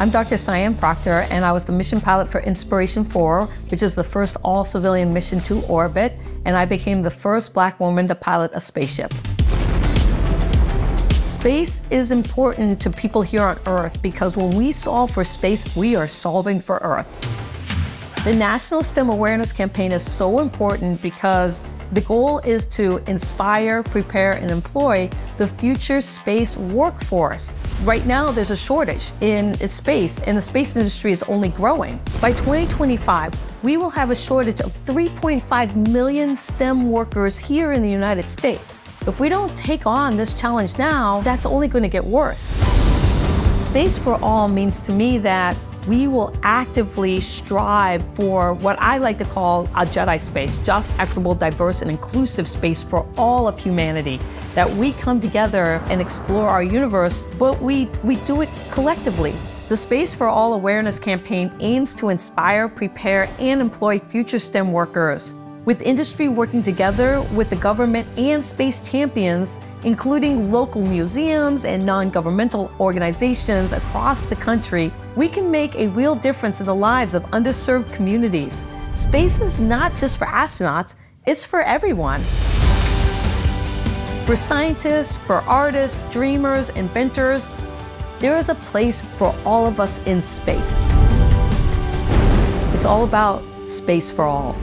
I'm Dr. Sian Proctor, and I was the mission pilot for Inspiration 4, which is the first all civilian mission to orbit, and I became the first black woman to pilot a spaceship. Space is important to people here on Earth because when we solve for space, we are solving for Earth. The National STEM Awareness Campaign is so important because the goal is to inspire, prepare, and employ the future space workforce. Right now, there's a shortage in space, and the space industry is only growing. By 2025, we will have a shortage of 3.5 million STEM workers here in the United States. If we don't take on this challenge now, that's only going to get worse. Space for All means to me that we will actively strive for what I like to call a Jedi space, just, equitable, diverse, and inclusive space for all of humanity. That we come together and explore our universe, but we, we do it collectively. The Space for All Awareness campaign aims to inspire, prepare, and employ future STEM workers with industry working together with the government and space champions, including local museums and non-governmental organizations across the country, we can make a real difference in the lives of underserved communities. Space is not just for astronauts, it's for everyone. For scientists, for artists, dreamers, inventors, there is a place for all of us in space. It's all about space for all.